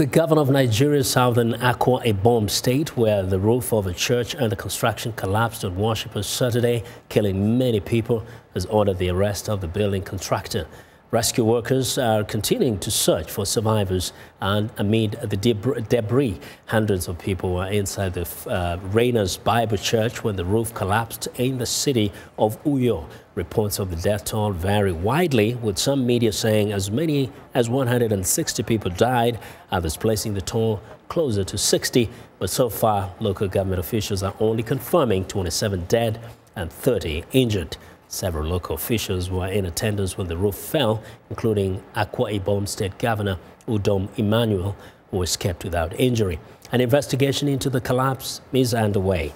The governor of Nigeria's southern Akwa Ibom state, where the roof of a church under construction collapsed on worshippers Saturday, killing many people, has ordered the arrest of the building contractor. Rescue workers are continuing to search for survivors and amid the debris, hundreds of people were inside the uh, Bible Church when the roof collapsed in the city of Uyo. Reports of the death toll vary widely, with some media saying as many as 160 people died, others placing the toll closer to 60. But so far, local government officials are only confirming 27 dead and 30 injured. Several local officials were in attendance when the roof fell, including Akwa Ibom State Governor Udom Emmanuel, who escaped without injury. An investigation into the collapse is underway.